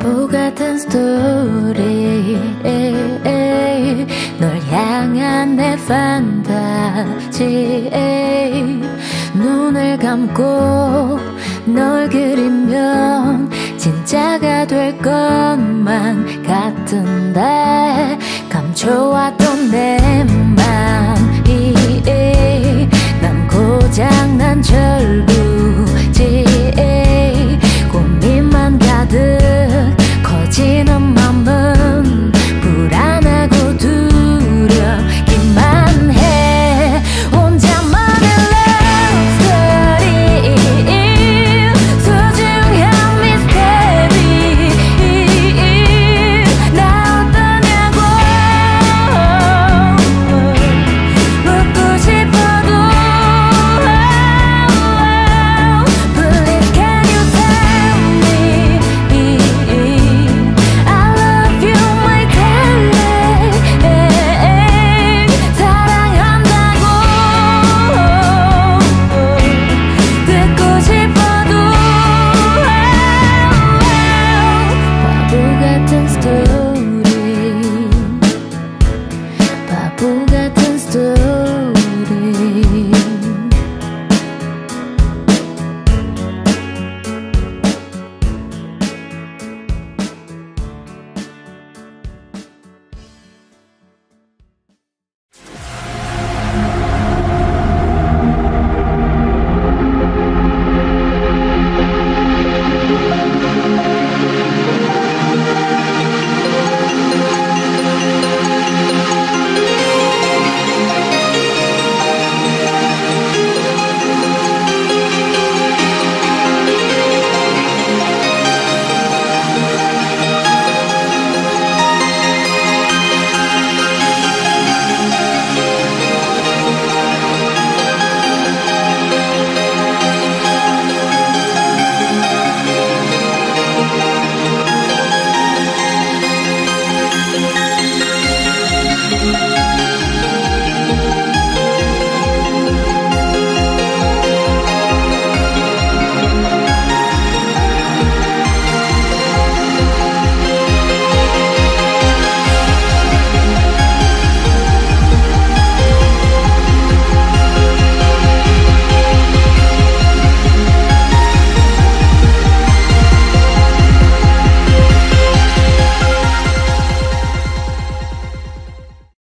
바보 같은 스토리 널 향한 내 판타지 눈을 감고 널 그리면 진짜가 될 것만 같은데 감춰왔